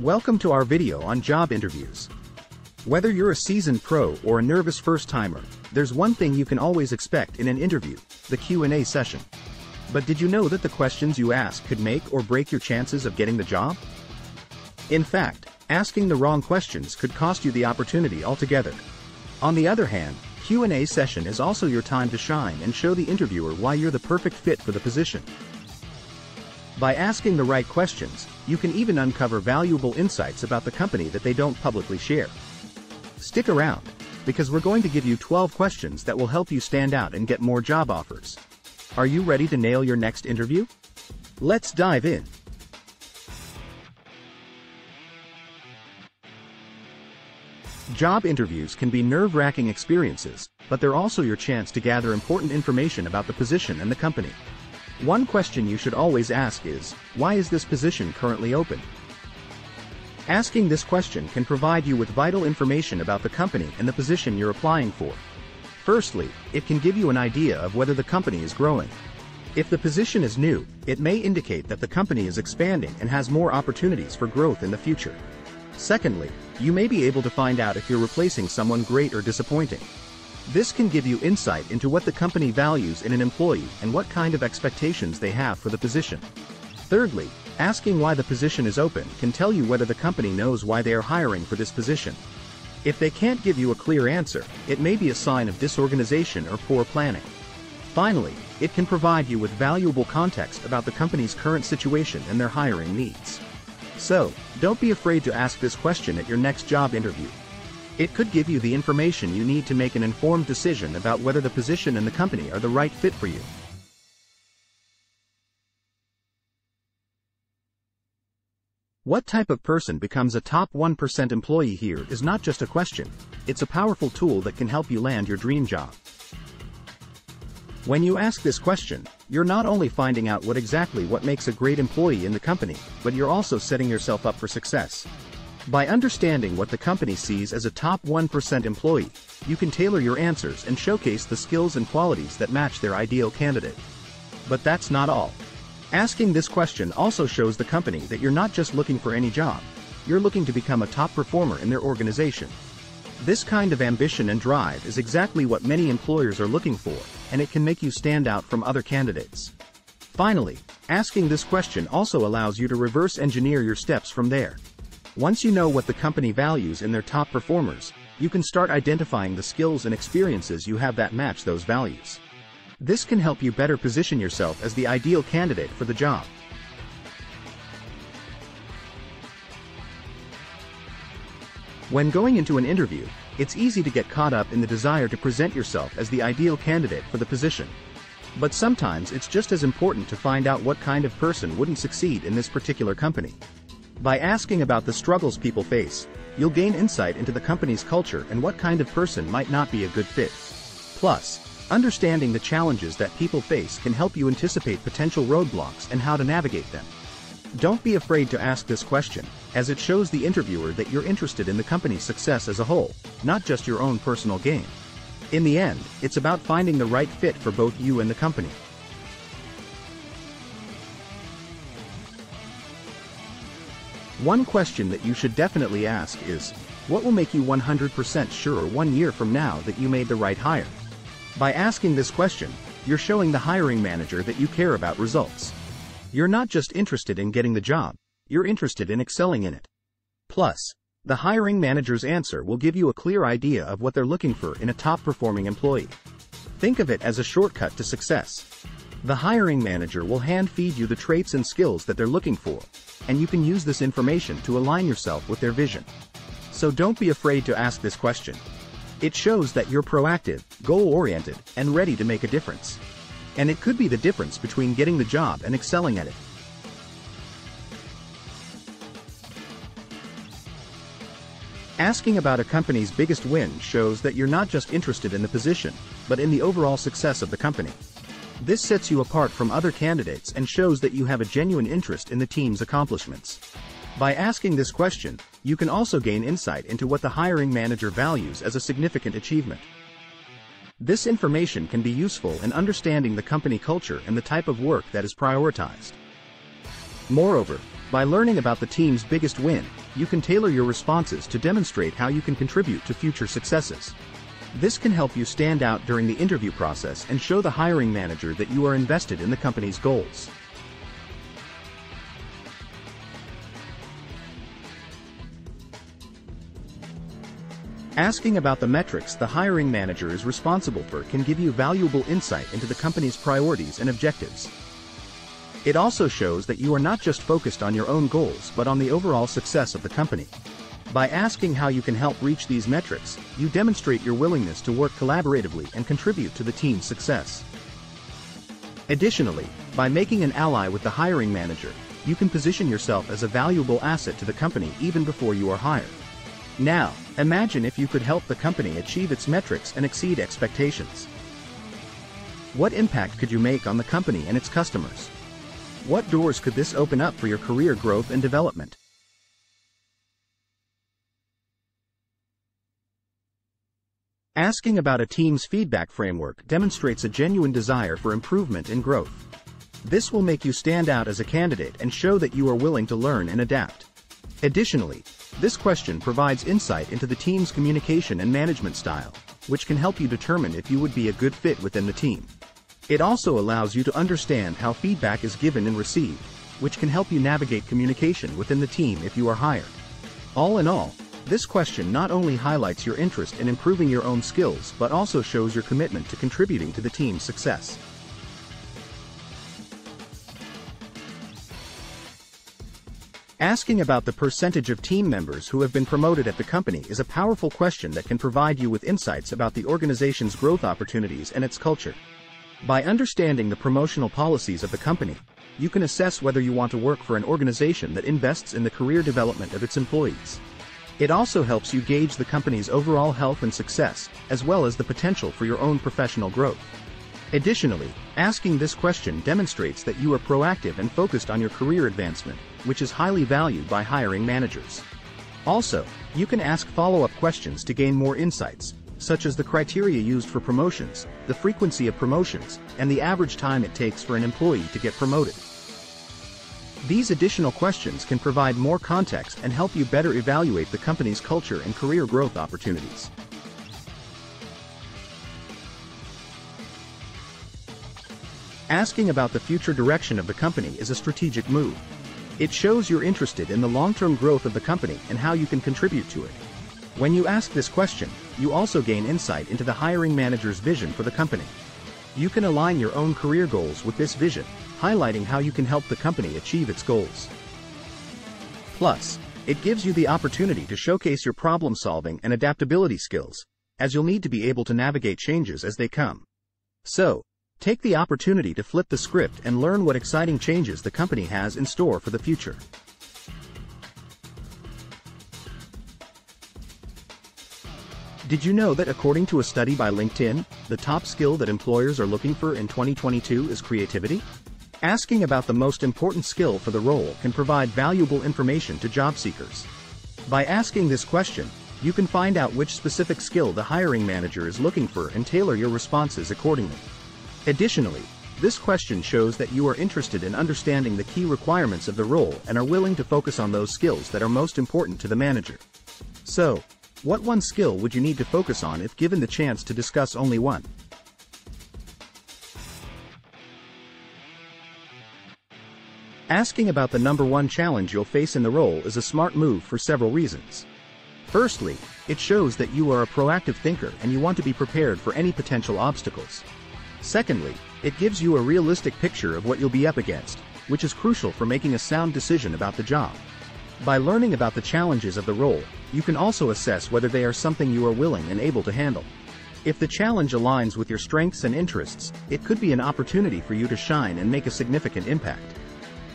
Welcome to our video on job interviews. Whether you're a seasoned pro or a nervous first-timer, there's one thing you can always expect in an interview, the Q&A session. But did you know that the questions you ask could make or break your chances of getting the job? In fact, asking the wrong questions could cost you the opportunity altogether. On the other hand, Q&A session is also your time to shine and show the interviewer why you're the perfect fit for the position. By asking the right questions, you can even uncover valuable insights about the company that they don't publicly share. Stick around, because we're going to give you 12 questions that will help you stand out and get more job offers. Are you ready to nail your next interview? Let's dive in. Job interviews can be nerve-wracking experiences, but they're also your chance to gather important information about the position and the company. One question you should always ask is, why is this position currently open? Asking this question can provide you with vital information about the company and the position you're applying for. Firstly, it can give you an idea of whether the company is growing. If the position is new, it may indicate that the company is expanding and has more opportunities for growth in the future. Secondly, you may be able to find out if you're replacing someone great or disappointing. This can give you insight into what the company values in an employee and what kind of expectations they have for the position. Thirdly, asking why the position is open can tell you whether the company knows why they are hiring for this position. If they can't give you a clear answer, it may be a sign of disorganization or poor planning. Finally, it can provide you with valuable context about the company's current situation and their hiring needs. So, don't be afraid to ask this question at your next job interview. It could give you the information you need to make an informed decision about whether the position and the company are the right fit for you. What type of person becomes a top 1% employee here is not just a question, it's a powerful tool that can help you land your dream job. When you ask this question, you're not only finding out what exactly what makes a great employee in the company, but you're also setting yourself up for success. By understanding what the company sees as a top 1% employee, you can tailor your answers and showcase the skills and qualities that match their ideal candidate. But that's not all. Asking this question also shows the company that you're not just looking for any job, you're looking to become a top performer in their organization. This kind of ambition and drive is exactly what many employers are looking for, and it can make you stand out from other candidates. Finally, asking this question also allows you to reverse engineer your steps from there. Once you know what the company values in their top performers, you can start identifying the skills and experiences you have that match those values. This can help you better position yourself as the ideal candidate for the job. When going into an interview, it's easy to get caught up in the desire to present yourself as the ideal candidate for the position. But sometimes it's just as important to find out what kind of person wouldn't succeed in this particular company. By asking about the struggles people face, you'll gain insight into the company's culture and what kind of person might not be a good fit. Plus, understanding the challenges that people face can help you anticipate potential roadblocks and how to navigate them. Don't be afraid to ask this question, as it shows the interviewer that you're interested in the company's success as a whole, not just your own personal gain. In the end, it's about finding the right fit for both you and the company. One question that you should definitely ask is, what will make you 100% sure one year from now that you made the right hire? By asking this question, you're showing the hiring manager that you care about results. You're not just interested in getting the job, you're interested in excelling in it. Plus, the hiring manager's answer will give you a clear idea of what they're looking for in a top-performing employee. Think of it as a shortcut to success. The hiring manager will hand-feed you the traits and skills that they're looking for, and you can use this information to align yourself with their vision. So don't be afraid to ask this question. It shows that you're proactive, goal-oriented, and ready to make a difference. And it could be the difference between getting the job and excelling at it. Asking about a company's biggest win shows that you're not just interested in the position, but in the overall success of the company. This sets you apart from other candidates and shows that you have a genuine interest in the team's accomplishments. By asking this question, you can also gain insight into what the hiring manager values as a significant achievement. This information can be useful in understanding the company culture and the type of work that is prioritized. Moreover, by learning about the team's biggest win, you can tailor your responses to demonstrate how you can contribute to future successes. This can help you stand out during the interview process and show the hiring manager that you are invested in the company's goals. Asking about the metrics the hiring manager is responsible for can give you valuable insight into the company's priorities and objectives. It also shows that you are not just focused on your own goals but on the overall success of the company. By asking how you can help reach these metrics, you demonstrate your willingness to work collaboratively and contribute to the team's success. Additionally, by making an ally with the hiring manager, you can position yourself as a valuable asset to the company even before you are hired. Now, imagine if you could help the company achieve its metrics and exceed expectations. What impact could you make on the company and its customers? What doors could this open up for your career growth and development? Asking about a team's feedback framework demonstrates a genuine desire for improvement and growth. This will make you stand out as a candidate and show that you are willing to learn and adapt. Additionally, this question provides insight into the team's communication and management style, which can help you determine if you would be a good fit within the team. It also allows you to understand how feedback is given and received, which can help you navigate communication within the team if you are hired. All in all, this question not only highlights your interest in improving your own skills but also shows your commitment to contributing to the team's success. Asking about the percentage of team members who have been promoted at the company is a powerful question that can provide you with insights about the organization's growth opportunities and its culture. By understanding the promotional policies of the company, you can assess whether you want to work for an organization that invests in the career development of its employees. It also helps you gauge the company's overall health and success, as well as the potential for your own professional growth. Additionally, asking this question demonstrates that you are proactive and focused on your career advancement, which is highly valued by hiring managers. Also, you can ask follow-up questions to gain more insights, such as the criteria used for promotions, the frequency of promotions, and the average time it takes for an employee to get promoted. These additional questions can provide more context and help you better evaluate the company's culture and career growth opportunities. Asking about the future direction of the company is a strategic move. It shows you're interested in the long-term growth of the company and how you can contribute to it. When you ask this question, you also gain insight into the hiring manager's vision for the company. You can align your own career goals with this vision, highlighting how you can help the company achieve its goals. Plus, it gives you the opportunity to showcase your problem-solving and adaptability skills, as you'll need to be able to navigate changes as they come. So, Take the opportunity to flip the script and learn what exciting changes the company has in store for the future. Did you know that according to a study by LinkedIn, the top skill that employers are looking for in 2022 is creativity? Asking about the most important skill for the role can provide valuable information to job seekers. By asking this question, you can find out which specific skill the hiring manager is looking for and tailor your responses accordingly. Additionally, this question shows that you are interested in understanding the key requirements of the role and are willing to focus on those skills that are most important to the manager. So, what one skill would you need to focus on if given the chance to discuss only one? Asking about the number one challenge you'll face in the role is a smart move for several reasons. Firstly, it shows that you are a proactive thinker and you want to be prepared for any potential obstacles. Secondly, it gives you a realistic picture of what you'll be up against, which is crucial for making a sound decision about the job. By learning about the challenges of the role, you can also assess whether they are something you are willing and able to handle. If the challenge aligns with your strengths and interests, it could be an opportunity for you to shine and make a significant impact.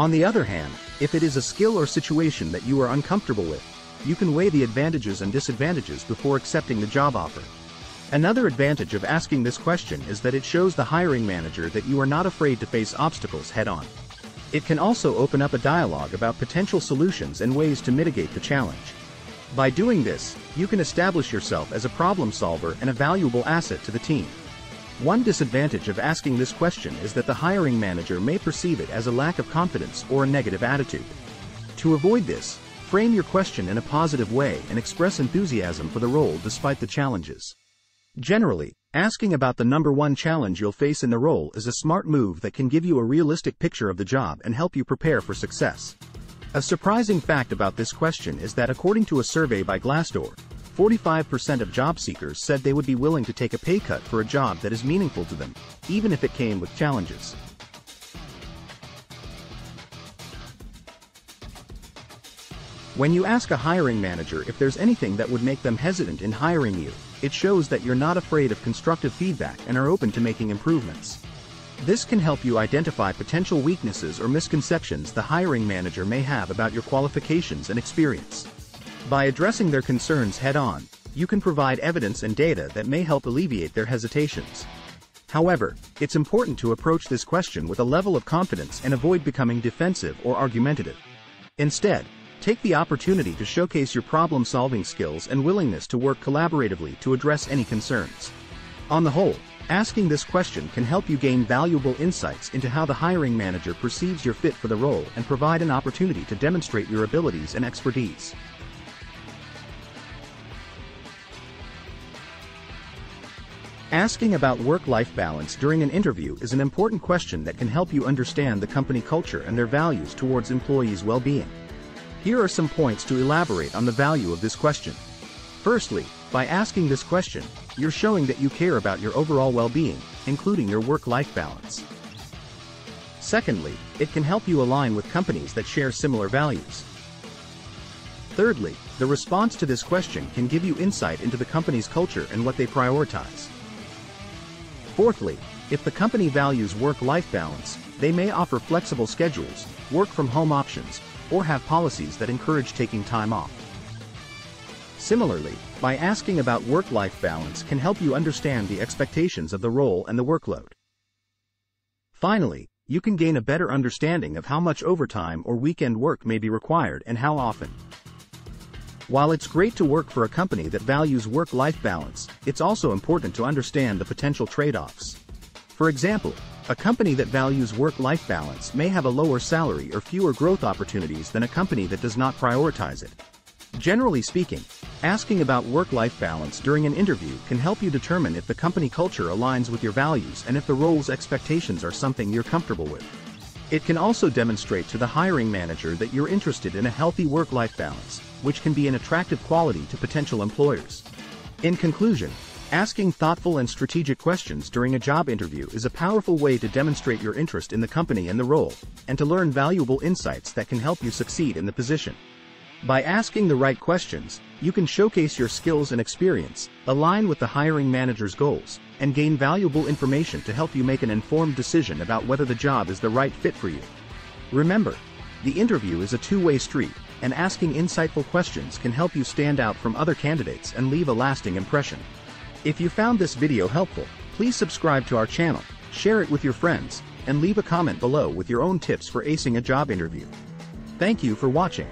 On the other hand, if it is a skill or situation that you are uncomfortable with, you can weigh the advantages and disadvantages before accepting the job offer. Another advantage of asking this question is that it shows the hiring manager that you are not afraid to face obstacles head-on. It can also open up a dialogue about potential solutions and ways to mitigate the challenge. By doing this, you can establish yourself as a problem solver and a valuable asset to the team. One disadvantage of asking this question is that the hiring manager may perceive it as a lack of confidence or a negative attitude. To avoid this, Frame your question in a positive way and express enthusiasm for the role despite the challenges. Generally, asking about the number one challenge you'll face in the role is a smart move that can give you a realistic picture of the job and help you prepare for success. A surprising fact about this question is that according to a survey by Glassdoor, 45% of job seekers said they would be willing to take a pay cut for a job that is meaningful to them, even if it came with challenges. When you ask a hiring manager if there's anything that would make them hesitant in hiring you, it shows that you're not afraid of constructive feedback and are open to making improvements. This can help you identify potential weaknesses or misconceptions the hiring manager may have about your qualifications and experience. By addressing their concerns head-on, you can provide evidence and data that may help alleviate their hesitations. However, it's important to approach this question with a level of confidence and avoid becoming defensive or argumentative. Instead, take the opportunity to showcase your problem-solving skills and willingness to work collaboratively to address any concerns. On the whole, asking this question can help you gain valuable insights into how the hiring manager perceives your fit for the role and provide an opportunity to demonstrate your abilities and expertise. Asking about work-life balance during an interview is an important question that can help you understand the company culture and their values towards employees' well-being. Here are some points to elaborate on the value of this question. Firstly, by asking this question, you're showing that you care about your overall well-being, including your work-life balance. Secondly, it can help you align with companies that share similar values. Thirdly, the response to this question can give you insight into the company's culture and what they prioritize. Fourthly, if the company values work-life balance, they may offer flexible schedules, work-from-home options, or have policies that encourage taking time off. Similarly, by asking about work-life balance can help you understand the expectations of the role and the workload. Finally, you can gain a better understanding of how much overtime or weekend work may be required and how often. While it's great to work for a company that values work-life balance, it's also important to understand the potential trade-offs. For example, a company that values work-life balance may have a lower salary or fewer growth opportunities than a company that does not prioritize it. Generally speaking, asking about work-life balance during an interview can help you determine if the company culture aligns with your values and if the role's expectations are something you're comfortable with. It can also demonstrate to the hiring manager that you're interested in a healthy work-life balance, which can be an attractive quality to potential employers. In conclusion, Asking thoughtful and strategic questions during a job interview is a powerful way to demonstrate your interest in the company and the role, and to learn valuable insights that can help you succeed in the position. By asking the right questions, you can showcase your skills and experience, align with the hiring manager's goals, and gain valuable information to help you make an informed decision about whether the job is the right fit for you. Remember, the interview is a two-way street, and asking insightful questions can help you stand out from other candidates and leave a lasting impression. If you found this video helpful, please subscribe to our channel, share it with your friends, and leave a comment below with your own tips for acing a job interview. Thank you for watching.